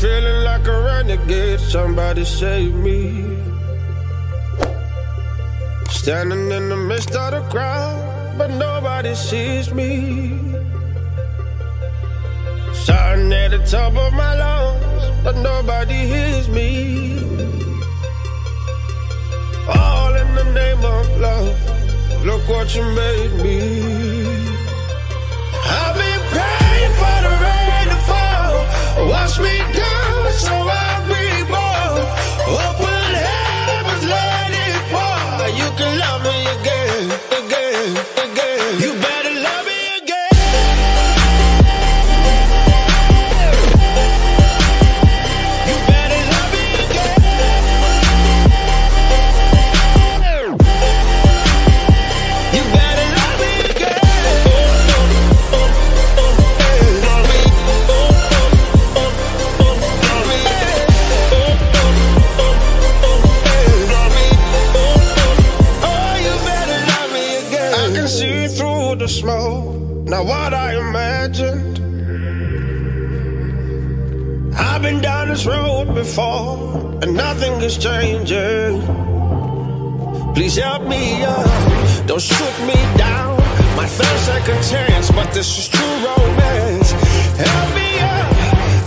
feeling like a renegade. Somebody save me. Standing in the midst of the crowd, but nobody sees me. Shouting at the top of my lungs, but nobody hears me. All in the name of love. Look what you made me. Again, again, the smoke. Now what I imagined. I've been down this road before, and nothing is changing. Please help me up, don't shoot me down. My third second chance, but this is true romance. Help me up,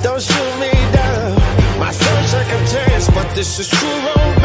don't shoot me down. My third second chance, but this is true romance.